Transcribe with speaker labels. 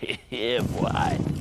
Speaker 1: yeah, boy.